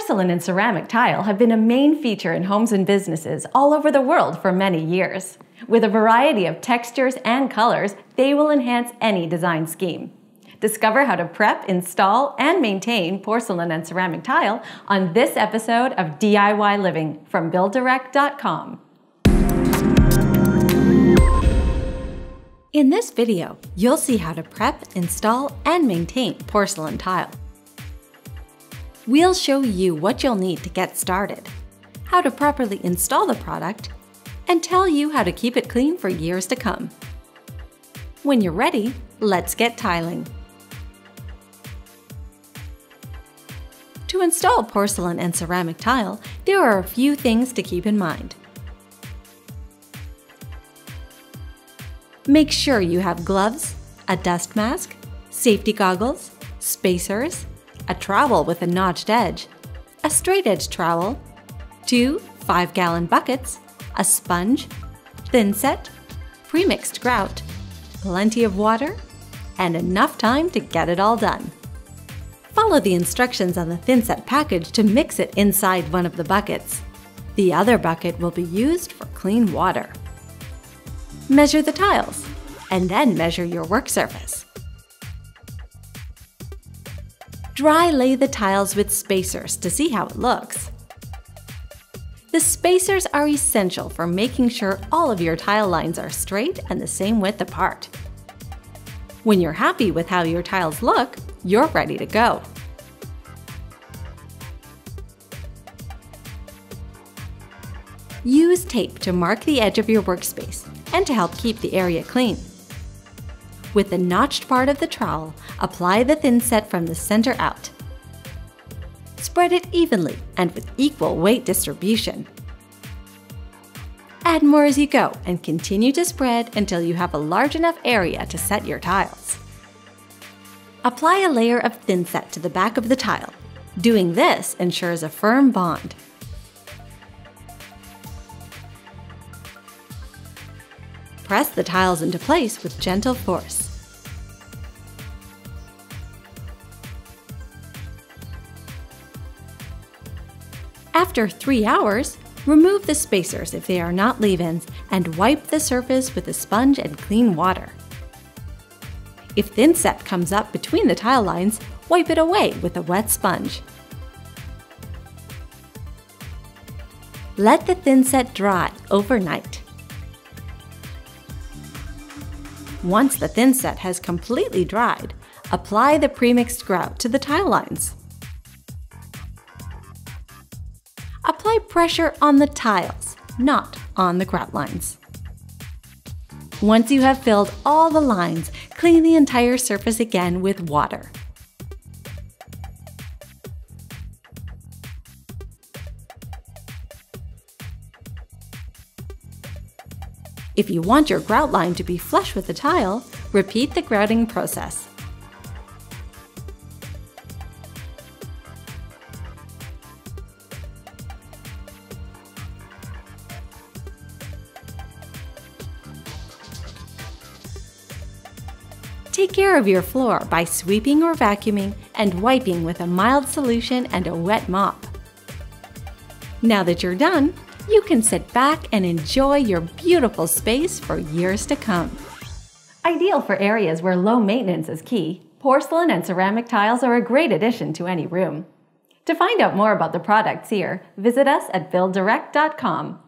Porcelain and ceramic tile have been a main feature in homes and businesses all over the world for many years. With a variety of textures and colors, they will enhance any design scheme. Discover how to prep, install, and maintain porcelain and ceramic tile on this episode of DIY Living from BuildDirect.com. In this video, you'll see how to prep, install, and maintain porcelain tile. We'll show you what you'll need to get started, how to properly install the product, and tell you how to keep it clean for years to come. When you're ready, let's get tiling. To install porcelain and ceramic tile, there are a few things to keep in mind. Make sure you have gloves, a dust mask, safety goggles, spacers, a trowel with a notched edge, a straight edge trowel, two 5 gallon buckets, a sponge, thinset, premixed grout, plenty of water, and enough time to get it all done. Follow the instructions on the thinset package to mix it inside one of the buckets. The other bucket will be used for clean water. Measure the tiles, and then measure your work surface. Dry lay the tiles with spacers to see how it looks. The spacers are essential for making sure all of your tile lines are straight and the same width apart. When you're happy with how your tiles look, you're ready to go. Use tape to mark the edge of your workspace and to help keep the area clean. With the notched part of the trowel, apply the thinset from the center out. Spread it evenly and with equal weight distribution. Add more as you go and continue to spread until you have a large enough area to set your tiles. Apply a layer of thinset to the back of the tile. Doing this ensures a firm bond. Press the tiles into place with gentle force. After 3 hours, remove the spacers if they are not leave-ins and wipe the surface with a sponge and clean water. If thinset comes up between the tile lines, wipe it away with a wet sponge. Let the thinset dry overnight. Once the thinset has completely dried, apply the premixed grout to the tile lines. Apply pressure on the tiles, not on the grout lines. Once you have filled all the lines, clean the entire surface again with water. If you want your grout line to be flush with the tile, repeat the grouting process. Take care of your floor by sweeping or vacuuming and wiping with a mild solution and a wet mop. Now that you're done, you can sit back and enjoy your beautiful space for years to come. Ideal for areas where low maintenance is key, porcelain and ceramic tiles are a great addition to any room. To find out more about the products here, visit us at BuildDirect.com.